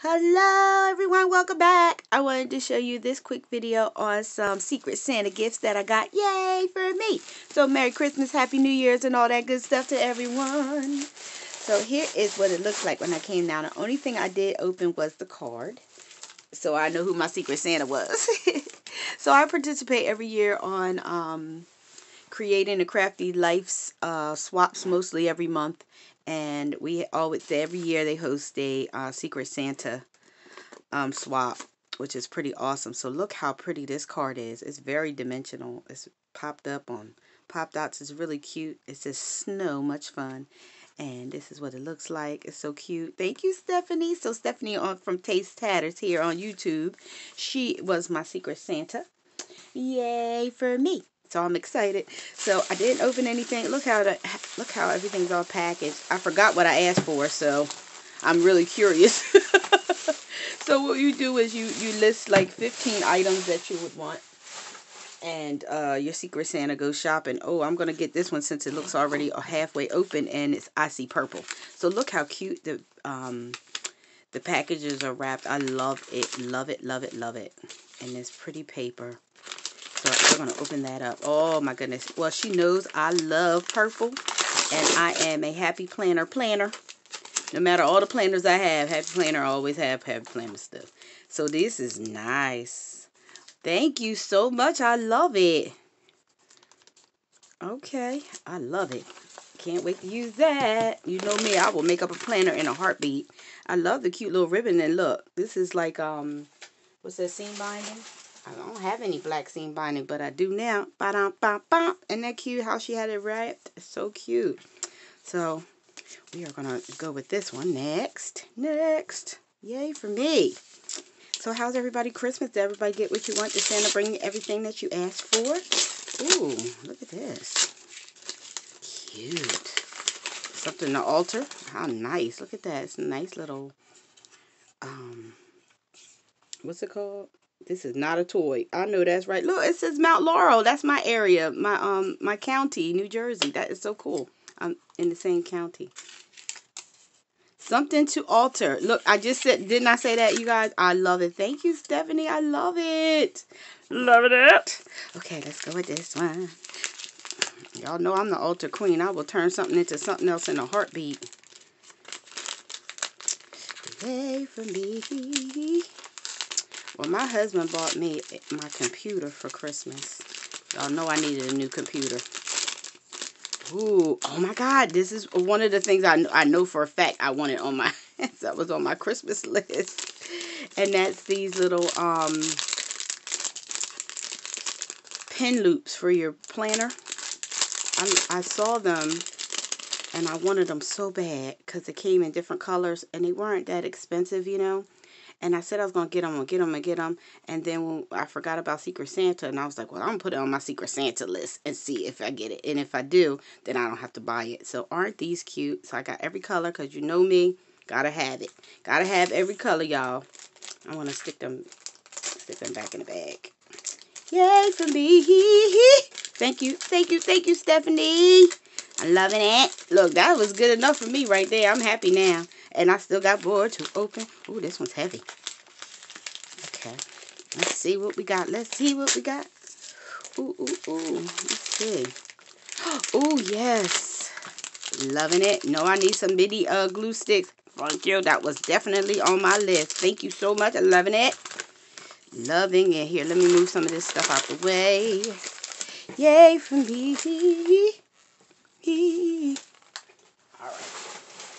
Hello everyone, welcome back. I wanted to show you this quick video on some Secret Santa gifts that I got. Yay for me. So Merry Christmas, Happy New Year's and all that good stuff to everyone. So here is what it looks like when I came down. The only thing I did open was the card. So I know who my Secret Santa was. so I participate every year on um, creating a crafty life uh, swaps mostly every month and we always every year they host a uh, Secret Santa um, swap, which is pretty awesome. So look how pretty this card is. It's very dimensional. It's popped up on pop dots. It's really cute. It says snow, much fun. And this is what it looks like. It's so cute. Thank you, Stephanie. So Stephanie on from Tae's Tatters here on YouTube. She was my Secret Santa. Yay for me. So I'm excited. So I didn't open anything. Look how the look how everything's all packaged. I forgot what I asked for, so I'm really curious. so what you do is you you list like 15 items that you would want. And uh, your Secret Santa goes shopping. Oh, I'm to get this one since it looks already halfway open and it's icy purple. So look how cute the um, the packages are wrapped. I love it, love it, love it, love it. And this pretty paper. So we're going to open that up. Oh my goodness. Well, she knows I love purple. And I am a happy planner planner. No matter all the planners I have, happy planner I always have happy planner stuff. So this is nice. Thank you so much. I love it. Okay. I love it. Can't wait to use that. You know me, I will make up a planner in a heartbeat. I love the cute little ribbon. And look, this is like, um, what's that seam binding? I don't have any black seam binding, but I do now. Ba-dum, bum, bum. Isn't that cute how she had it wrapped? It's so cute. So, we are going to go with this one next. Next. Yay for me. So, how's everybody Christmas? Did everybody get what you want? Did Santa bring everything that you asked for? Ooh, look at this. Cute. Something to alter. How nice. Look at that. It's a nice little, um, what's it called? This is not a toy. I know that's right. Look, it says Mount Laurel. That's my area, my um my county, New Jersey. That is so cool. I'm in the same county. Something to alter. Look, I just said, didn't I say that, you guys? I love it. Thank you, Stephanie. I love it. Loving it. Okay, let's go with this one. Y'all know I'm the alter queen. I will turn something into something else in a heartbeat. Yay for me. Well, my husband bought me my computer for Christmas. Y'all know I needed a new computer. Ooh, oh my God, this is one of the things I, I know for a fact I wanted on my, that was on my Christmas list. And that's these little um, pin loops for your planner. I, I saw them and I wanted them so bad because they came in different colors and they weren't that expensive, you know. And I said I was to get them and get them and get them. And then I forgot about Secret Santa, and I was like, well, I'm to put it on my Secret Santa list and see if I get it. And if I do, then I don't have to buy it. So aren't these cute? So I got every color because you know me. Got to have it. Got to have every color, y'all. I want to stick them, stick them back in the bag. Yay for me. Thank you. Thank you. Thank you, Stephanie. I'm loving it. Look, that was good enough for me right there. I'm happy now. And I still got more to open. Ooh, this one's heavy. Okay. Let's see what we got. Let's see what we got. Ooh, ooh, ooh. Let's see. Ooh, yes. Loving it. No, I need some mini uh, glue sticks. Thank you. That was definitely on my list. Thank you so much. Loving it. Loving it. Here, let me move some of this stuff out the way. Yay for me.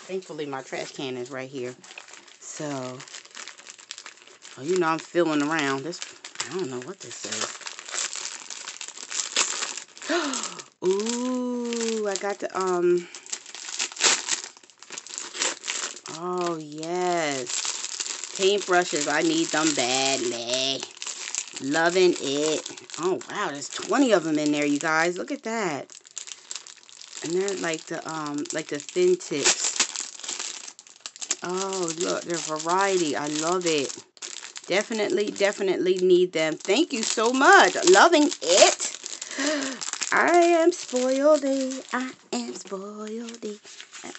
Thankfully, my trash can is right here. So, oh, you know I'm feeling around. This, I don't know what this is. Ooh, I got the, um, oh, yes. Paintbrushes, I need them badly. Loving it. Oh, wow, there's 20 of them in there, you guys. Look at that. And they're like the, um, like the thin tips. Oh, look, their variety. I love it. Definitely, definitely need them. Thank you so much. Loving it. I am spoiled. I am spoiled.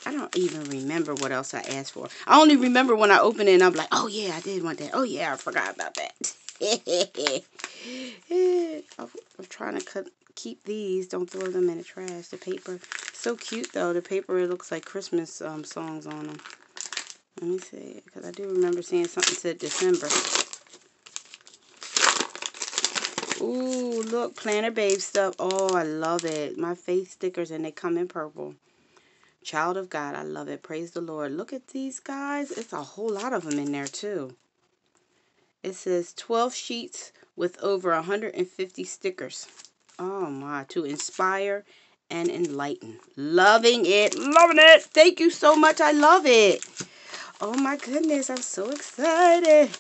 I don't even remember what else I asked for. I only remember when I opened it and I'm like, oh yeah, I did want that. Oh yeah, I forgot about that. I'm trying to cut, keep these. Don't throw them in the trash. The paper, so cute though. The paper, it looks like Christmas um, songs on them. Let me see, because I do remember seeing something said December. Ooh, look, Planner Babe stuff. Oh, I love it. My faith stickers, and they come in purple. Child of God, I love it. Praise the Lord. Look at these guys. It's a whole lot of them in there, too. It says 12 sheets with over 150 stickers. Oh, my. To inspire and enlighten. Loving it. Loving it. Thank you so much. I love it. Oh, my goodness. I'm so excited.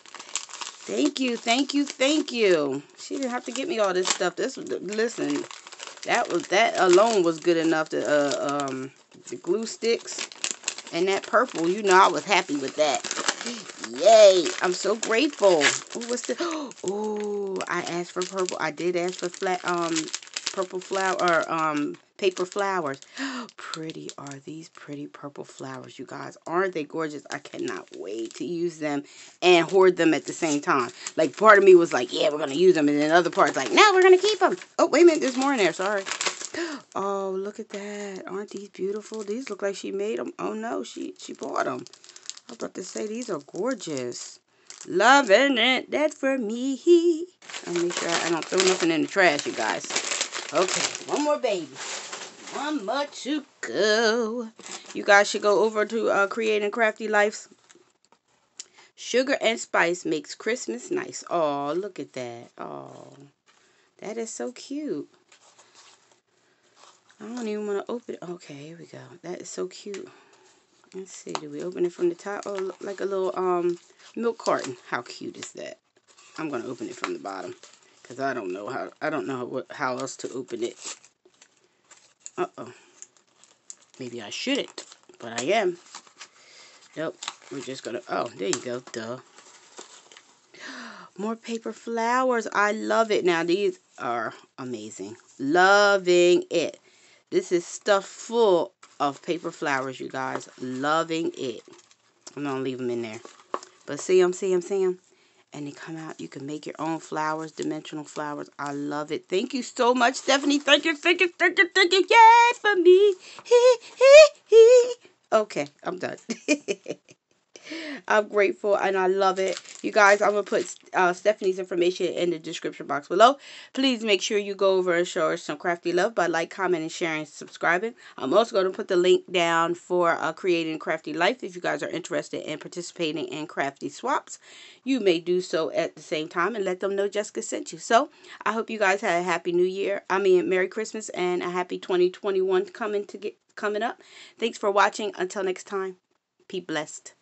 Thank you, thank you, thank you. She didn't have to get me all this stuff. This was, listen, that was that alone was good enough to uh um the glue sticks and that purple. You know I was happy with that. Yay! I'm so grateful. Ooh, what's the? Oh, I asked for purple. I did ask for flat um purple flower um paper flowers. pretty are these pretty purple flowers, you guys. Aren't they gorgeous? I cannot wait to use them and hoard them at the same time. Like, part of me was like, yeah, we're going to use them. And then other parts like, no, we're going to keep them. Oh, wait a minute. There's more in there. Sorry. Oh, look at that. Aren't these beautiful? These look like she made them. Oh, no. She, she bought them. I was about to say, these are gorgeous. Loving it. That's for me. I'll make sure I don't throw nothing in the trash, you guys. Okay, one more baby. One more to go. You guys should go over to uh, Creating Crafty Life's Sugar and spice makes Christmas nice. Oh, look at that. Oh, that is so cute. I don't even want to open it. Okay, here we go. That is so cute. Let's see. Do we open it from the top? Oh, like a little um milk carton. How cute is that? I'm going to open it from the bottom because I don't know how I don't know what how else to open it. Uh-oh. Maybe I shouldn't, but I am. Nope. We're just gonna, oh, there you go, duh. More paper flowers. I love it. Now, these are amazing. Loving it. This is stuff full of paper flowers, you guys. Loving it. I'm going to leave them in there. But see them, see them, see them and they come out. You can make your own flowers, dimensional flowers. I love it. Thank you so much, Stephanie. Thank you, thank you, thank you, thank you. Yay for me. He, he, he. okay, I'm done. I'm grateful and I love it. You guys, I'm going to put uh, Stephanie's information in the description box below. Please make sure you go over and show her some crafty love by like, commenting, sharing, subscribing. I'm also going to put the link down for uh, creating crafty life if you guys are interested in participating in crafty swaps. You may do so at the same time and let them know Jessica sent you. So, I hope you guys had a happy new year. I mean, Merry Christmas and a happy 2021 coming to get coming up. Thanks for watching. Until next time, be blessed.